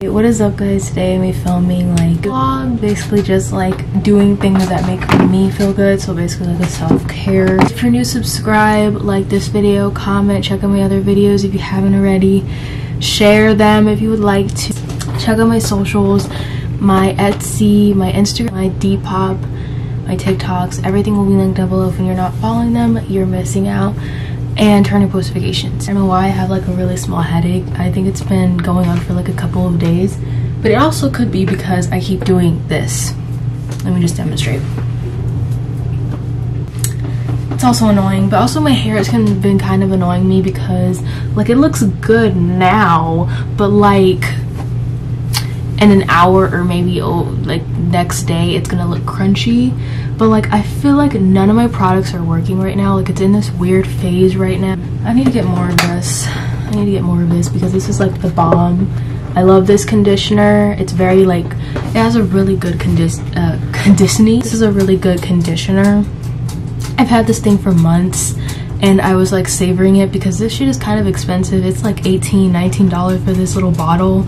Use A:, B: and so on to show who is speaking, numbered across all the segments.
A: What is up guys? Today I'm filming like vlog, basically just like doing things that make me feel good. So basically like a self-care. If you're new, subscribe, like this video, comment, check out my other videos if you haven't already. Share them if you would like to. Check out my socials, my Etsy, my Instagram, my Depop, my TikToks. Everything will be linked down below. If you're not following them, you're missing out and turn on post notifications. I don't know why I have like a really small headache. I think it's been going on for like a couple of days, but it also could be because I keep doing this. Let me just demonstrate. It's also annoying, but also my hair has been kind of annoying me because like it looks good now, but like in an hour or maybe oh, like next day it's gonna look crunchy. But like I feel like none of my products are working right now. Like it's in this weird phase right now. I need to get more of this. I need to get more of this because this is like the bomb. I love this conditioner. It's very like it has a really good condi uh, conditioning. This is a really good conditioner. I've had this thing for months and I was like savoring it because this shit is kind of expensive. It's like 18 19 dollars for this little bottle.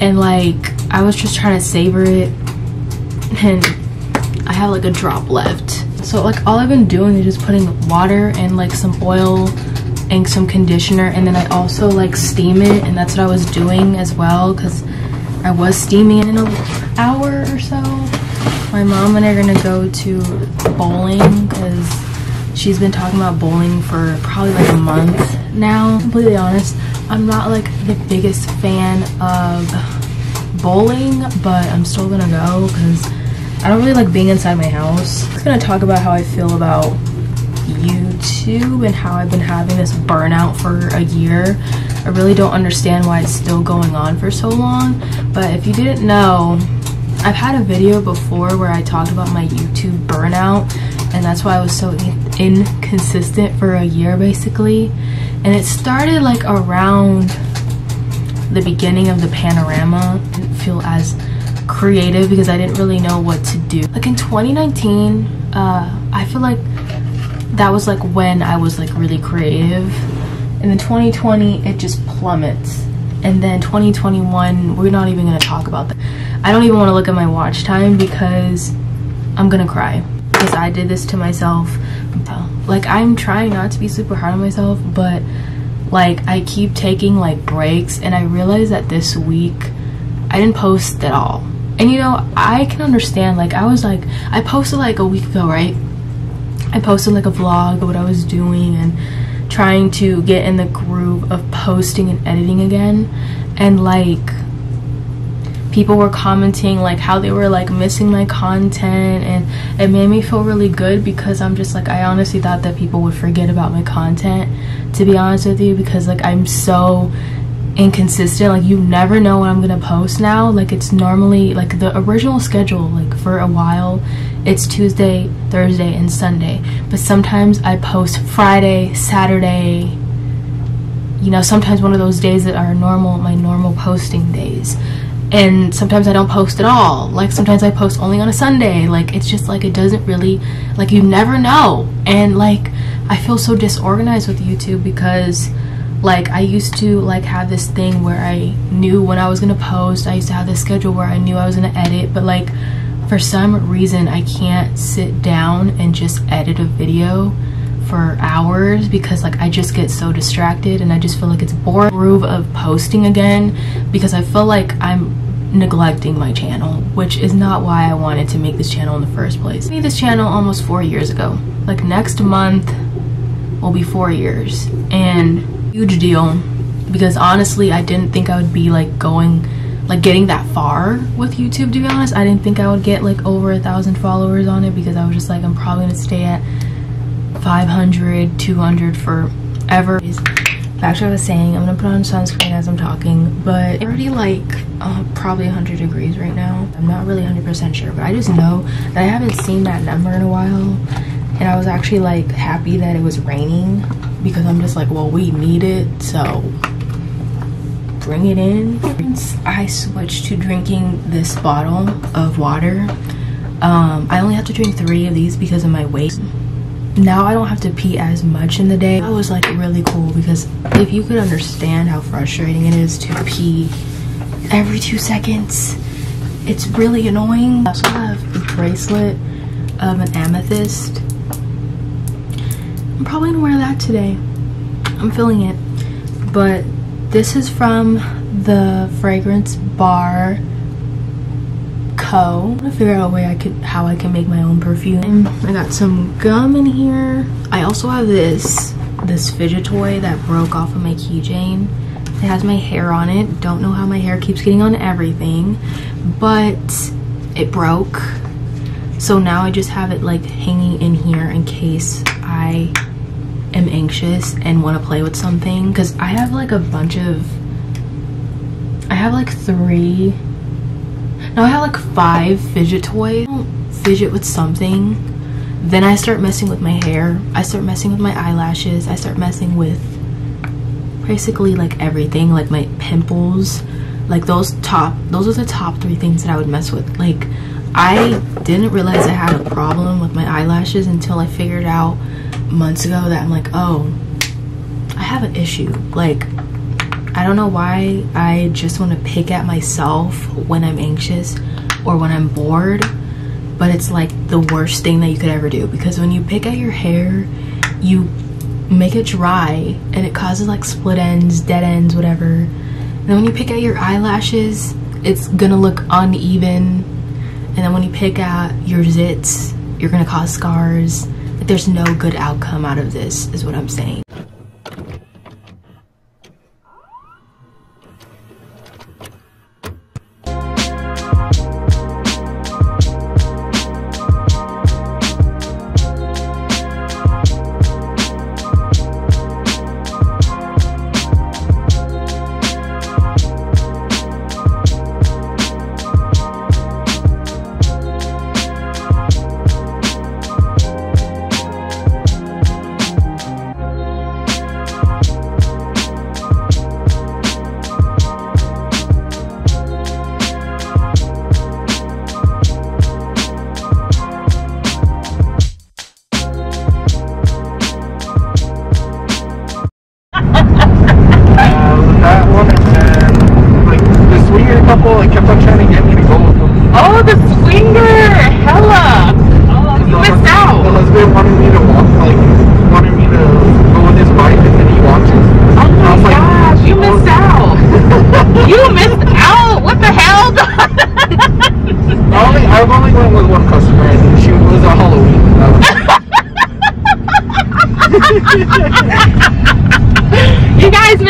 A: And like I was just trying to savor it and I have like a drop left. So like all I've been doing is just putting water and like some oil and some conditioner and then I also like steam it and that's what I was doing as well because I was steaming it in an hour or so. My mom and I are gonna go to bowling because she's been talking about bowling for probably like a month now completely honest. I'm not like the biggest fan of bowling, but I'm still gonna go because I don't really like being inside my house. I'm gonna talk about how I feel about YouTube and how I've been having this burnout for a year. I really don't understand why it's still going on for so long, but if you didn't know, I've had a video before where I talked about my YouTube burnout and that's why I was so inconsistent for a year basically and it started like around the beginning of the panorama I didn't feel as creative because I didn't really know what to do. Like in 2019 uh, I feel like that was like when I was like really creative. And then 2020 it just plummets. And then 2021 we're not even gonna talk about that. I don't even want to look at my watch time because I'm gonna cry. Because I did this to myself. Like i'm trying not to be super hard on myself but like i keep taking like breaks. And i realized that this week i didn't post at all and you know i can understand like i was like i posted like a week ago right? I posted like a vlog of what i was doing and trying to get in the groove of posting and editing again. And like people were commenting like how they were like missing my content. And it made me feel really good because I'm just like I honestly thought that people would forget about my content to be honest with you because like I'm so inconsistent like you never know when I'm gonna post now like it's normally like the original schedule like for a while it's Tuesday Thursday and Sunday but sometimes I post Friday Saturday you know sometimes one of those days that are normal my normal posting days and sometimes I don't post at all. Like sometimes I post only on a Sunday. Like it's just like it doesn't really like you never know. And like I feel so disorganized with YouTube because like I used to like have this thing where I knew when I was gonna post. I used to have this schedule where I knew I was gonna edit, but like for some reason I can't sit down and just edit a video for hours because like I just get so distracted and I just feel like it's boring groove of posting again because I feel like I'm neglecting my channel which is not why I wanted to make this channel in the first place. I made this channel almost four years ago like next month will be four years and huge deal because honestly I didn't think I would be like going like getting that far with YouTube to be honest. I didn't think I would get like over a thousand followers on it because I was just like I'm probably gonna stay at 500 200 forever back to what I was saying I'm gonna put on sunscreen as I'm talking but it's already like uh, probably 100 degrees right now. I'm not really 100% sure but I just know that I haven't seen that number in a while and I was actually like happy that it was raining because I'm just like well we need it so bring it in I switched to drinking this bottle of water um, I only have to drink three of these because of my weight now I don't have to pee as much in the day. That was like really cool because if you could understand how frustrating it is to pee every two seconds, it's really annoying. I also have a bracelet of an amethyst. I'm probably gonna wear that today. I'm feeling it. But this is from the fragrance bar Co. I'm gonna figure out a way I could how I can make my own perfume. I got some gum in here. I also have this this fidget toy that broke off of my keychain. It has my hair on it. Don't know how my hair keeps getting on everything, but it broke. So now I just have it like hanging in here in case I am anxious and want to play with something because I have like a bunch of I have like three now I have like five fidget toys. fidget with something, then I start messing with my hair. I start messing with my eyelashes. I start messing with basically like everything, like my pimples. Like those top, those are the top three things that I would mess with. Like I didn't realize I had a problem with my eyelashes until I figured out months ago that I'm like, oh, I have an issue. Like I don't know why I just want to pick at myself when I'm anxious or when I'm bored, but it's like the worst thing that you could ever do because when you pick at your hair, you make it dry and it causes like split ends, dead ends, whatever. And then when you pick at your eyelashes, it's gonna look uneven. And then when you pick at your zits, you're gonna cause scars. There's no good outcome out of this, is what I'm saying.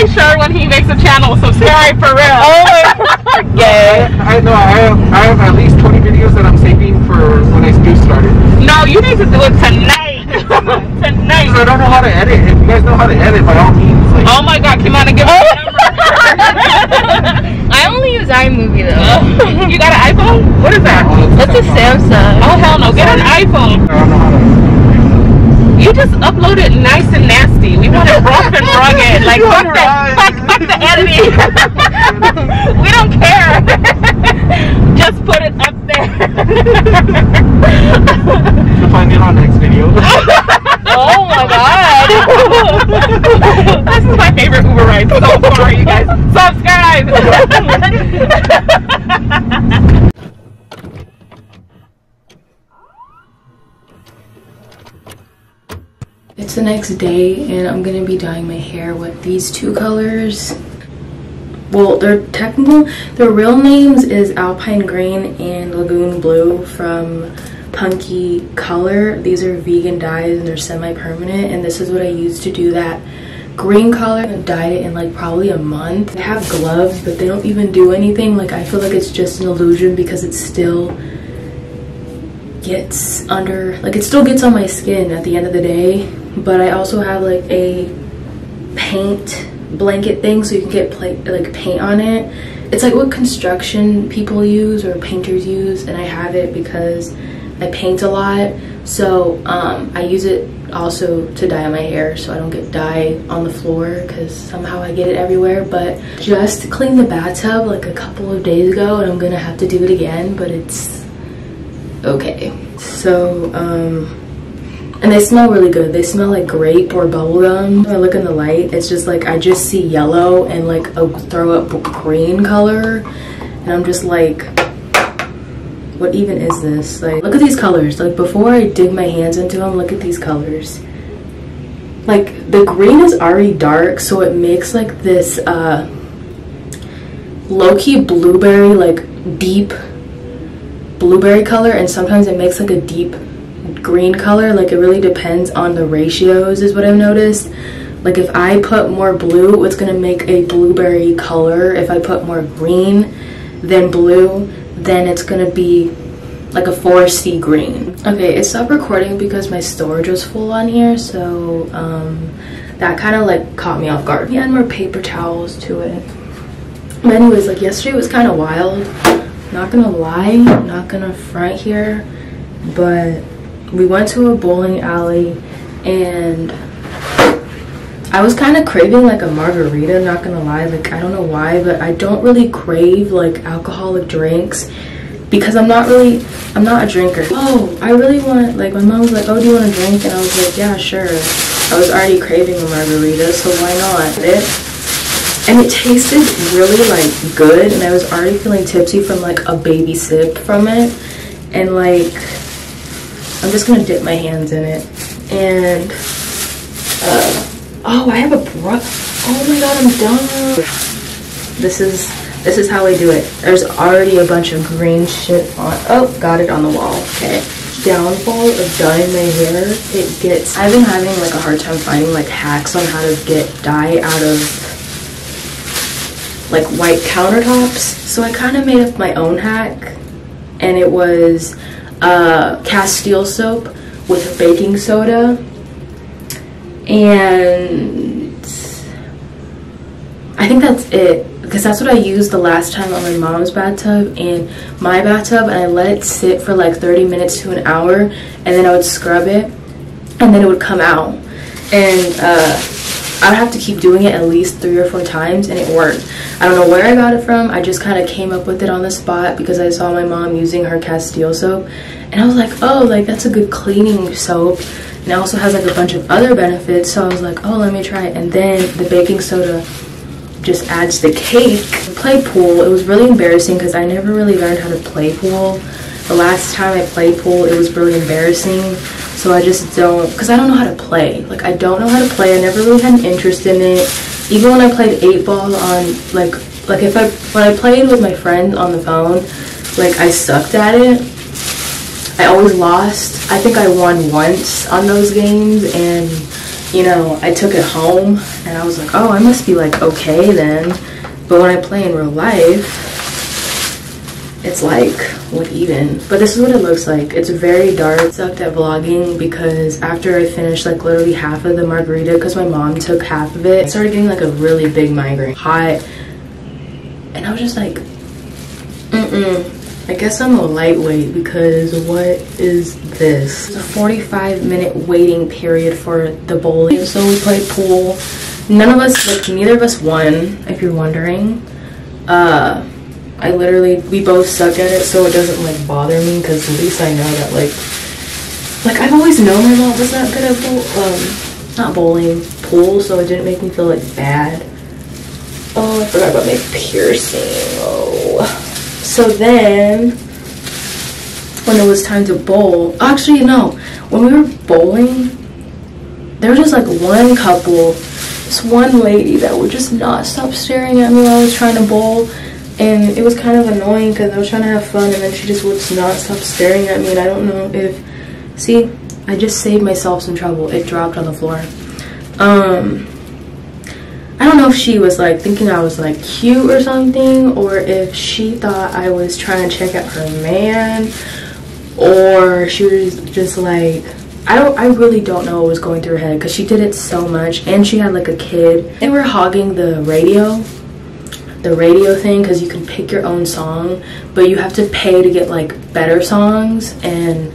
B: Make sure when he makes a channel, subscribe for real. Oh
C: my Yeah. I, I know I have I have at least 20 videos that I'm saving for when I do start it.
B: No, you need to do it tonight. tonight.
C: I don't know how to edit. If you guys know how to edit, by all means.
B: Like, oh my god, come on and give me a number.
D: I only use iMovie though.
B: you got an iPhone? What is that?
D: Oh, That's a Samsung.
B: Oh hell no, get an iPhone. I don't know how to you just uploaded nice and nasty. We want it rough and rugged. Like fuck the, fuck, fuck the editing. we don't care. just put it up there.
C: You'll find it on next video.
D: oh my god.
B: this is my favorite Uber ride so far, you guys. Subscribe.
A: It's the next day and I'm gonna be dyeing my hair with these two colors. Well, their technical, their real names is Alpine Green and Lagoon Blue from Punky Color. These are vegan dyes and they're semi-permanent and this is what I used to do that green color. I dyed it in like probably a month. They have gloves, but they don't even do anything. Like I feel like it's just an illusion because it still gets under, like it still gets on my skin at the end of the day but I also have like a paint blanket thing so you can get like paint on it. It's like what construction people use or painters use and I have it because I paint a lot. So um, I use it also to dye my hair so I don't get dye on the floor because somehow I get it everywhere. But just cleaned the bathtub like a couple of days ago and I'm gonna have to do it again but it's okay. So um and they smell really good. They smell like grape or bubblegum. When I look in the light, it's just like I just see yellow and like a throw up green color. And I'm just like, what even is this? Like, look at these colors. Like, before I dig my hands into them, look at these colors. Like, the green is already dark, so it makes like this uh, low-key blueberry, like deep blueberry color. And sometimes it makes like a deep green color like it really depends on the ratios is what I've noticed. Like if I put more blue it's gonna make a blueberry color. If I put more green than blue then it's gonna be like a foresty green. Okay it stopped recording because my storage was full on here so um, that kind of like caught me off guard. Add more paper towels to it. But anyways like yesterday was kind of wild. Not gonna lie not gonna front here but we went to a bowling alley and I was kind of craving like a margarita, not gonna lie. Like, I don't know why, but I don't really crave like alcoholic drinks because I'm not really, I'm not a drinker. Oh, I really want, like, my mom was like, oh, do you want a drink? And I was like, yeah, sure. I was already craving a margarita, so why not? It, and it tasted really like good, and I was already feeling tipsy from like a baby sip from it. And like, I'm just gonna dip my hands in it. And, uh, oh, I have a brush. Oh my god, I'm done. This is, this is how I do it. There's already a bunch of green shit on, oh, got it on the wall, okay. Downfall of dyeing my hair, it gets, I've been having like a hard time finding like hacks on how to get dye out of like white countertops. So I kind of made up my own hack and it was uh, Castile soap with baking soda. And I think that's it because that's what I used the last time on my mom's bathtub and my bathtub and I let it sit for like 30 minutes to an hour and then I would scrub it and then it would come out. And uh, I would have to keep doing it at least three or four times and it worked. I don't know where I got it from. I just kind of came up with it on the spot because I saw my mom using her Castile soap and I was like, oh, like that's a good cleaning soap. And it also has like a bunch of other benefits. So I was like, oh, let me try it. And then the baking soda just adds the cake. Play pool, it was really embarrassing because I never really learned how to play pool. The last time I played pool, it was really embarrassing so I just don't because I don't know how to play. Like I don't know how to play. I never really had an interest in it. Even when I played 8 ball on like like if I when I played with my friend on the phone like I sucked at it. I always lost. I think I won once on those games and you know I took it home and I was like oh I must be like okay then. But when I play in real life it's like what even? But this is what it looks like. It's very dark. Sucked at vlogging because after i finished like literally half of the margarita because my mom took half of it i started getting like a really big migraine. Hot. And i was just like mm-mm. I guess i'm a lightweight because what is this? It's a 45 minute waiting period for the bowling. So we played pool. None of us like neither of us won if you're wondering. Uh I literally, we both suck at it, so it doesn't like bother me because at least I know that like, like I've always known my mom was not good at bowl, um, not bowling, pool, so it didn't make me feel like bad. Oh, I forgot about my piercing. Oh, so then when it was time to bowl, actually no, when we were bowling, there was just like one couple, this one lady that would just not stop staring at me while I was trying to bowl and it was kind of annoying because I was trying to have fun and then she just would not stop staring at me and I don't know if see I just saved myself some trouble. It dropped on the floor. Um I don't know if she was like thinking I was like cute or something or if she thought I was trying to check out her man or she was just like I don't I really don't know what was going through her head because she did it so much and she had like a kid. They were hogging the radio the radio thing because you can pick your own song but you have to pay to get like better songs and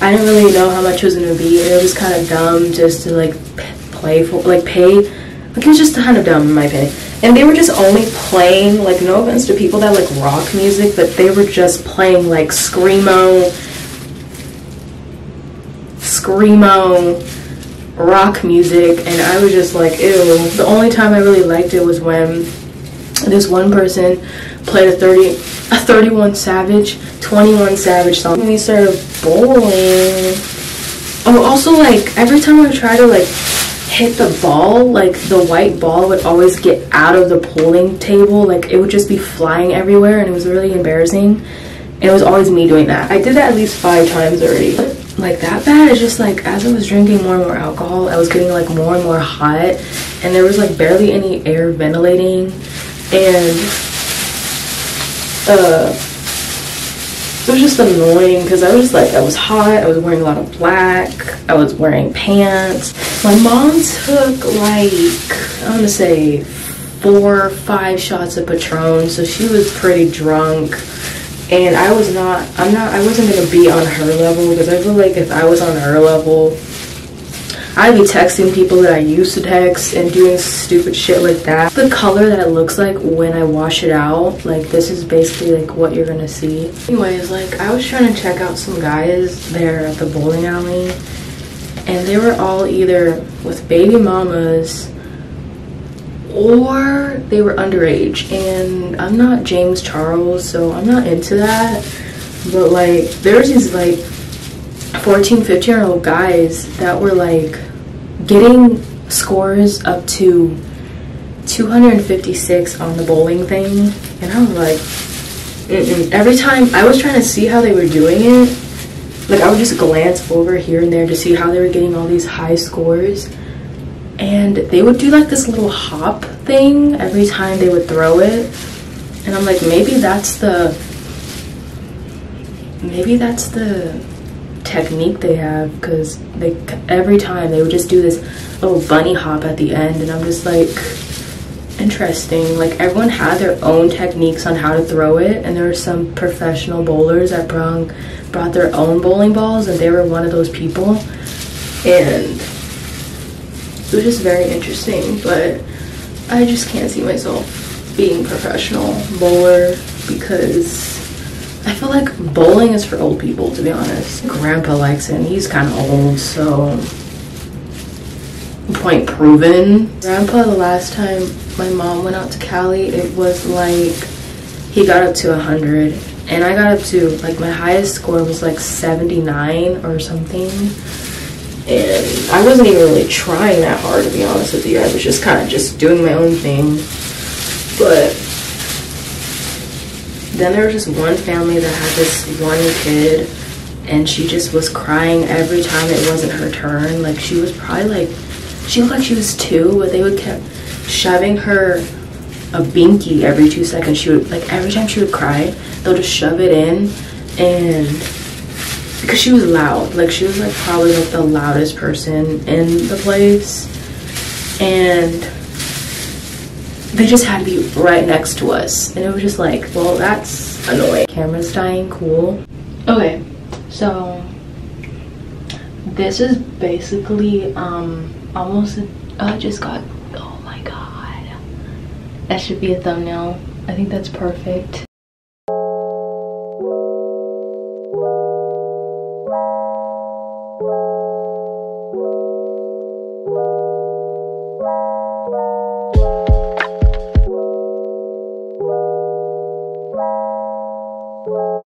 A: I didn't really know how much it was gonna be and it was kind of dumb just to like play for like pay like it was just kind of dumb in my opinion and they were just only playing like no offense to people that like rock music but they were just playing like screamo screamo rock music and I was just like ew. The only time I really liked it was when this one person played a 30 a 31 Savage 21 Savage song. We started bowling Oh also like every time I try to like hit the ball, like the white ball would always get out of the pooling table. Like it would just be flying everywhere and it was really embarrassing. And it was always me doing that. I did that at least five times already. Like that bad, it's just like as I was drinking more and more alcohol, I was getting like more and more hot and there was like barely any air ventilating and uh it was just annoying because I was like I was hot, I was wearing a lot of black, I was wearing pants. My mom took like I'm gonna say four or five shots of Patron, so she was pretty drunk. And I was not I'm not I wasn't gonna be on her level because I feel like if I was on her level I'd be texting people that I used to text and doing stupid shit like that. The color that it looks like when I wash it out, like this is basically like what you're gonna see. Anyways, like I was trying to check out some guys there at the bowling alley and they were all either with baby mamas or they were underage and I'm not James Charles so I'm not into that but like there's these like 14 15 year old guys that were like getting scores up to 256 on the bowling thing and i was like Mm-mm. every time i was trying to see how they were doing it. Like i would just glance over here and there to see how they were getting all these high scores. And they would do like this little hop thing every time they would throw it. And i'm like maybe that's the maybe that's the technique they have because they every time they would just do this little bunny hop at the end and i'm just like interesting. Like everyone had their own techniques on how to throw it and there were some professional bowlers that brought brought their own bowling balls and they were one of those people. And it was just very interesting but i just can't see myself being professional bowler because I feel like bowling is for old people, to be honest. Grandpa likes it, and he's kind of old, so point proven. Grandpa, the last time my mom went out to Cali, it was like he got up to 100, and I got up to like my highest score was like 79 or something. And I wasn't even really trying that hard, to be honest with you. I was just kind of just doing my own thing. But then there was just one family that had this one kid and she just was crying every time it wasn't her turn. Like she was probably like she looked like she was two but they would keep shoving her a binky every two seconds. She would like every time she would cry they'll just shove it in and because she was loud. Like she was like probably like the loudest person in the place. And they just had to be right next to us. And it was just like well that's annoying. Camera's dying cool. Okay so this is basically um almost i just got oh my god. That should be a thumbnail. I think that's perfect